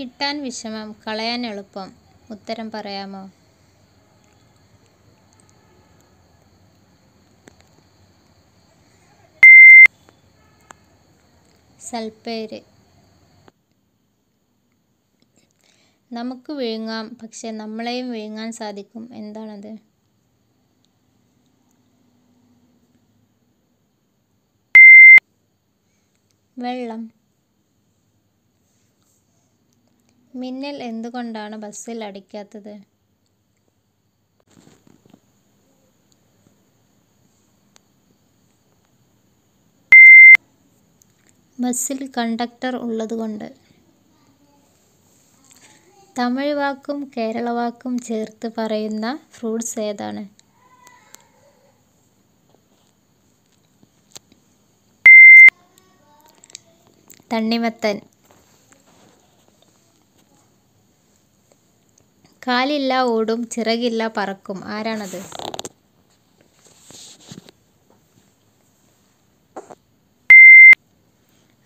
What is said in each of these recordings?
കിട്ടാൻ വിഷമം കളയാൻ എളുപ്പം. ഉത്തരം പറയാമോ? സൽപ്പേര് നമുക്ക് വിഴുങ്ങാം പക്ഷെ നമ്മളെയും വിഴുങ്ങാൻ സാധിക്കും. എന്താണത്? വെള്ളം. മിന്നൽ എന്തുകൊണ്ടാണ് ബസ്സിൽ അടിക്കാത്തത്? ബസ്സിൽ കണ്ടക്ടർ ഉള്ളതുകൊണ്ട്. തമിഴ് വാക്കും കേരള വാക്കും ചേർത്ത് പറയുന്ന ഫ്രൂട്ട്സ് ഏതാണ്? തണ്ണിമത്തൻ. കാലില്ല ഓടും ചിറകില്ല പറക്കും. ആരാണത്?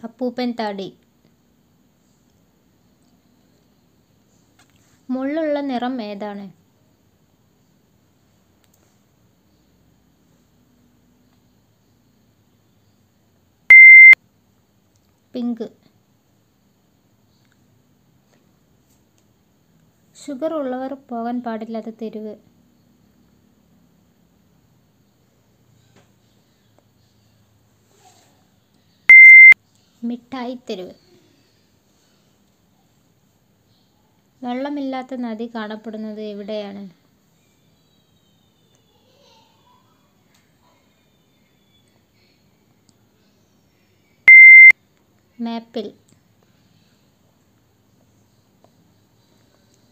അപ്പൂപ്പൻ താടി. മുള്ളുള്ള നിറം ഏതാണ്? പിങ്ക്. ഷുഗർ ഉള്ളവർ പോകാൻ പാടില്ലാത്ത തെരുവ്. മിഠായി തെരുവ്. വെള്ളമില്ലാത്ത നദി കാണപ്പെടുന്നത് എവിടെയാണ്? മാപ്പിൽ.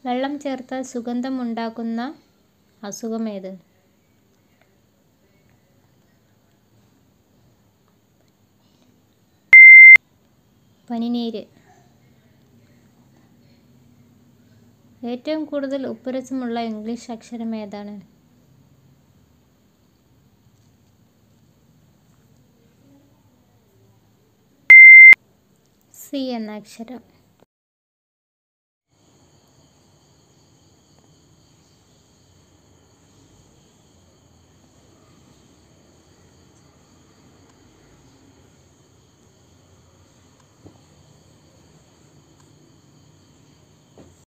വെള്ളം ചേർത്താൽ സുഗന്ധമുണ്ടാക്കുന്ന അസുഖമേത്? പനിനീര്. ഏറ്റവും കൂടുതൽ ഉപ്പുരസമുള്ള ഇംഗ്ലീഷ് അക്ഷരം ഏതാണ് സി എന്ന അക്ഷരം.